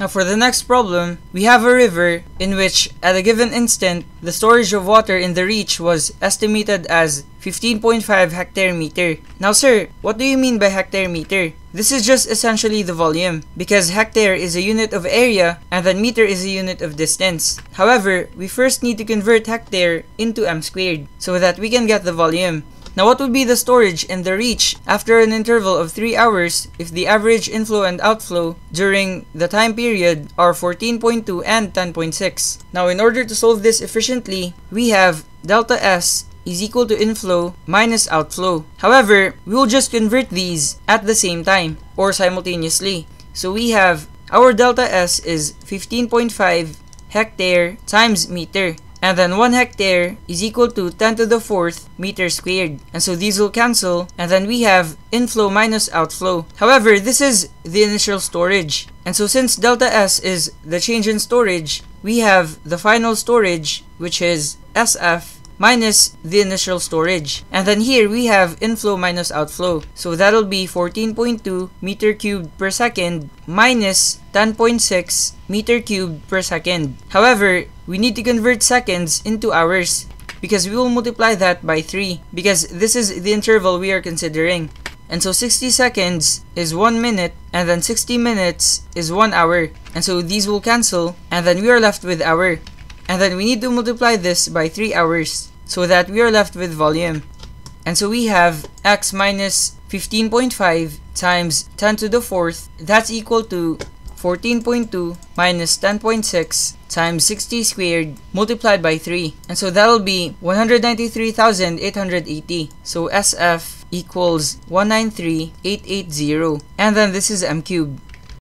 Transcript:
Now for the next problem, we have a river in which at a given instant, the storage of water in the reach was estimated as 15.5 hectare meter. Now sir, what do you mean by hectare meter? This is just essentially the volume because hectare is a unit of area and then meter is a unit of distance. However, we first need to convert hectare into m squared so that we can get the volume. Now what would be the storage and the reach after an interval of 3 hours if the average inflow and outflow during the time period are 14.2 and 10.6? Now in order to solve this efficiently, we have delta S is equal to inflow minus outflow. However, we will just convert these at the same time or simultaneously. So we have our delta S is 15.5 hectare times meter and then 1 hectare is equal to 10 to the 4th meter squared. And so these will cancel, and then we have inflow minus outflow. However, this is the initial storage. And so since delta S is the change in storage, we have the final storage, which is SF minus the initial storage. And then here we have inflow minus outflow. So that'll be 14.2 meter cubed per second minus 10.6 meter cubed per second. However, we need to convert seconds into hours because we will multiply that by 3 because this is the interval we are considering. And so 60 seconds is 1 minute and then 60 minutes is 1 hour. And so these will cancel and then we are left with hour. And then we need to multiply this by 3 hours so that we are left with volume. And so we have x minus 15.5 times 10 to the 4th. That's equal to 14.2 minus 10.6 times 60 squared multiplied by 3. And so that'll be 193,880. So SF equals 193,880. And then this is m cubed.